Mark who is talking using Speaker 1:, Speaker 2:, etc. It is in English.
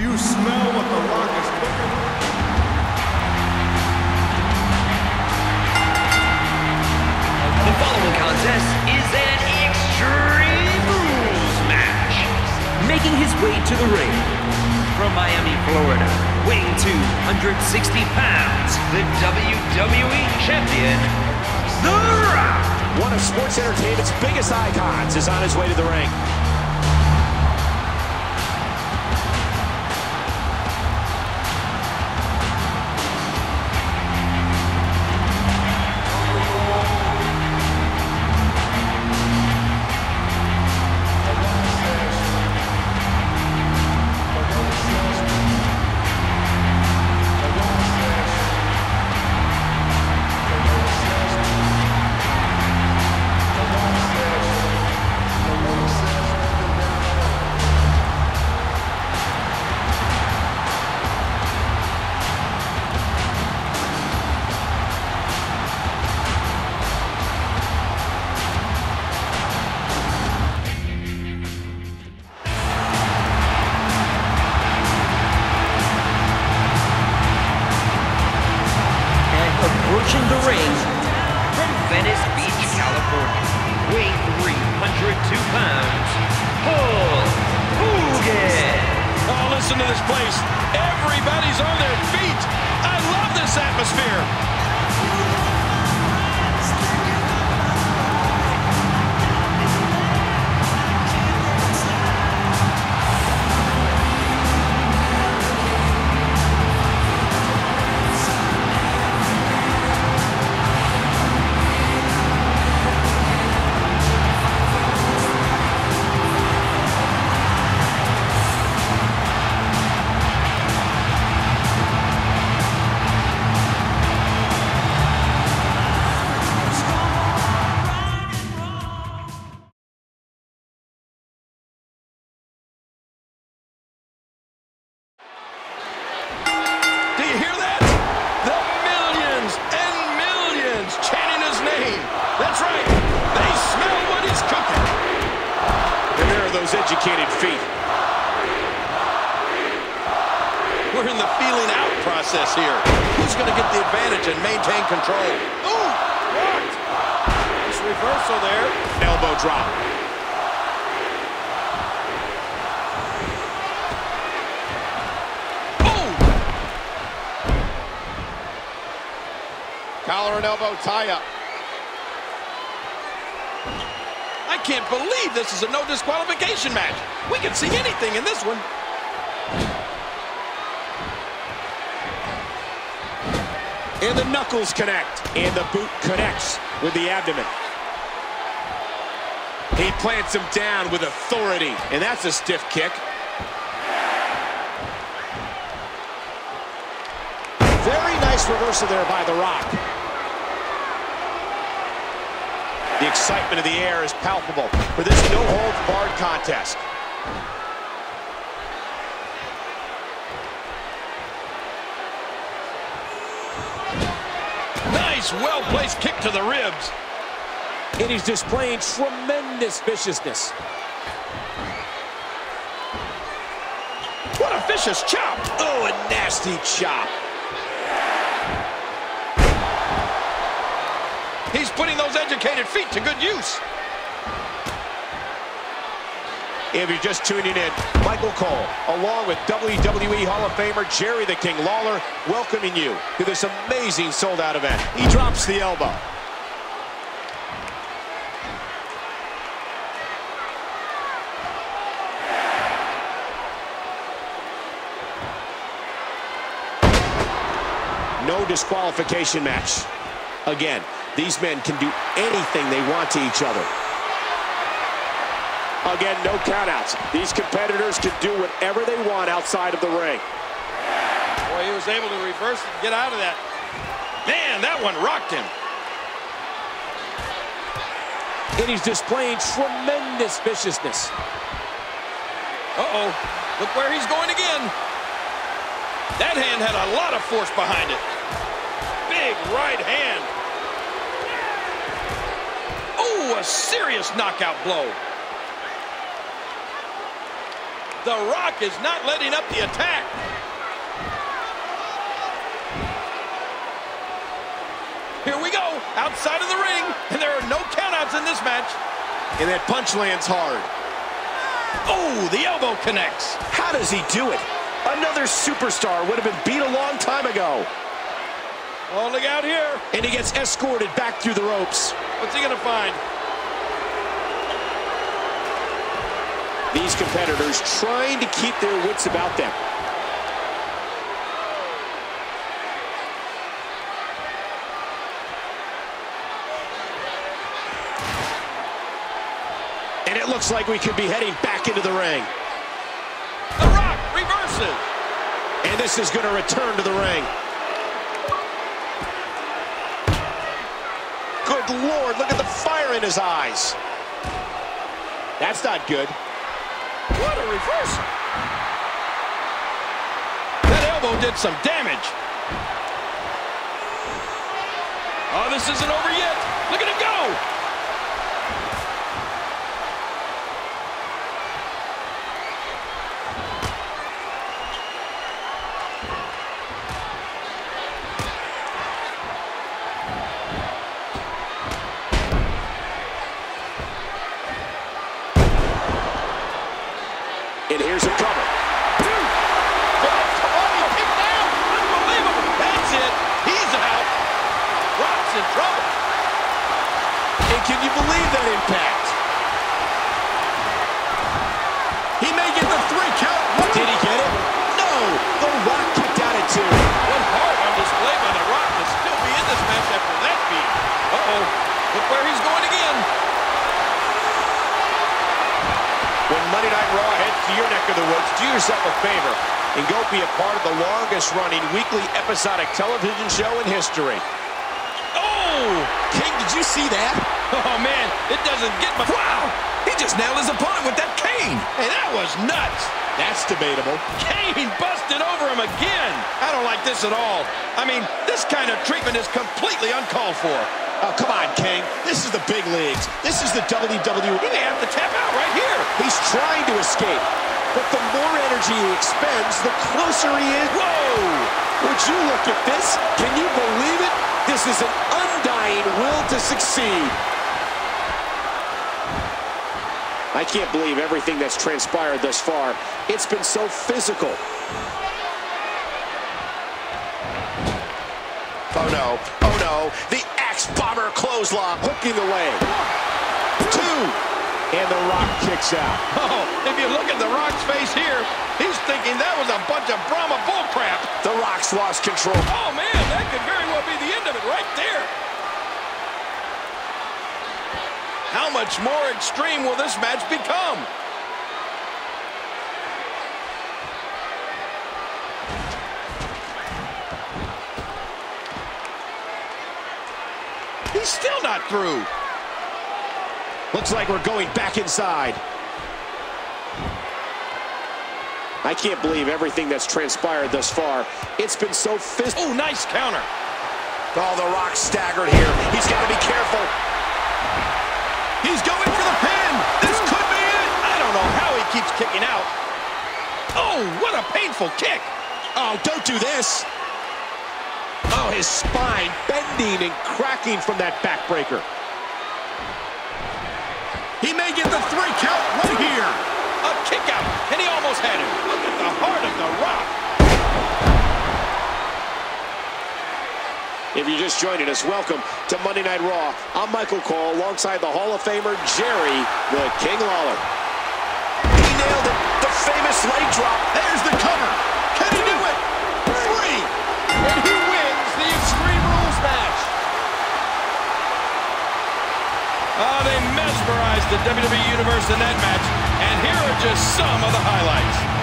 Speaker 1: Do you smell what The Rock is cooking?
Speaker 2: The following contest is an Extreme Rules match. Making his way to the ring from Miami, Florida, weighing 260 pounds, the WWE Champion, The Rock.
Speaker 3: One of sports entertainment's biggest icons is on his way to the ring.
Speaker 2: Approaching the ring from Venice Beach, California, weighing 302 pounds, Hulk Hogan.
Speaker 4: Oh, listen to this place. Everybody's on their feet. I love this atmosphere.
Speaker 3: Educated feet.
Speaker 4: We're in the feeling out process here. Who's going to get the advantage and maintain control? Ooh, blocked. Nice reversal there.
Speaker 3: Elbow drop.
Speaker 4: Boom. Collar and elbow tie up. Can't believe this is a no disqualification match. We can see anything in this one.
Speaker 3: And the knuckles connect. And the boot connects with the abdomen. He plants him down with authority. And that's a stiff kick. Very nice reversal there by The Rock. The excitement of the air is palpable for this no-holds-barred contest.
Speaker 4: Nice, well-placed kick to the ribs.
Speaker 3: And he's displaying tremendous viciousness.
Speaker 4: What a vicious chop.
Speaker 3: Oh, a nasty chop.
Speaker 4: He's putting those educated feet to good use.
Speaker 3: If you're just tuning in, Michael Cole, along with WWE Hall of Famer Jerry the King Lawler, welcoming you to this amazing sold-out event. He drops the elbow. No disqualification match. Again, these men can do anything they want to each other. Again, no countouts. These competitors can do whatever they want outside of the ring.
Speaker 4: Boy, he was able to reverse and get out of that. Man, that one rocked him.
Speaker 3: And he's displaying tremendous viciousness.
Speaker 4: Uh-oh. Look where he's going again. That hand had a lot of force behind it. Big right hand. Oh, a serious knockout blow. The Rock is not letting up the attack. Here we go, outside of the ring, and there are no countouts in this match.
Speaker 3: And that punch lands hard.
Speaker 4: Oh, the elbow connects.
Speaker 3: How does he do it? Another superstar would have been beat a long time ago.
Speaker 4: Oh, look out here.
Speaker 3: And he gets escorted back through the ropes.
Speaker 4: What's he going to find?
Speaker 3: These competitors trying to keep their wits about them. And it looks like we could be heading back into the ring.
Speaker 4: The Rock reverses.
Speaker 3: And this is going to return to the ring. Good Lord, look at the fire in his eyes. That's not good.
Speaker 4: What a reversal. That elbow did some damage. Oh, this isn't over yet. Look at him go.
Speaker 3: Favor and go be a part of the longest-running weekly episodic television show in history.
Speaker 4: Oh!
Speaker 3: King, did you see that?
Speaker 4: Oh, man, it doesn't get much.
Speaker 3: Wow! He just nailed his opponent with that cane.
Speaker 4: Hey, that was nuts.
Speaker 3: That's debatable.
Speaker 4: cane busted over him again. I don't like this at all. I mean, this kind of treatment is completely uncalled for.
Speaker 3: Oh, come on, King. This is the big leagues. This is the WWE.
Speaker 4: He may have to tap out right here.
Speaker 3: He's trying to escape. But the more energy he expends, the closer he is.
Speaker 4: Whoa!
Speaker 3: Would you look at this? Can you believe it? This is an undying will to succeed. I can't believe everything that's transpired thus far. It's been so physical. Oh no, oh no, the Axe-Bomber clothesline, hooking the leg. Two, and The Rock kicks out.
Speaker 4: Oh, if you look at The Rock's face here, he's thinking that was a bunch of Brahma bullcrap.
Speaker 3: The Rock's lost control.
Speaker 4: Oh man, that could very well be the end of it right there. How much more extreme will this match become? He's still not through.
Speaker 3: Looks like we're going back inside. I can't believe everything that's transpired thus far. It's been so fist.
Speaker 4: Oh, nice counter.
Speaker 3: Oh, The Rock staggered here. He's got to be careful.
Speaker 4: He's going for the pin. This could be it. I don't know how he keeps kicking out. Oh, what a painful kick.
Speaker 3: Oh, don't do this. Oh, his spine bending and cracking from that backbreaker.
Speaker 4: He may get the three count right here. A kick out, and he almost had him. Look at the heart of The Rock.
Speaker 3: If you're just joining us, welcome to Monday Night Raw. I'm Michael Cole alongside the Hall of Famer Jerry the King Lawler. He nailed it. The famous leg drop.
Speaker 4: There's the cover. Can he do it? Three. And he wins the Extreme Rules match. Oh, they mesmerized the WWE Universe in that match. And here are just some of the highlights.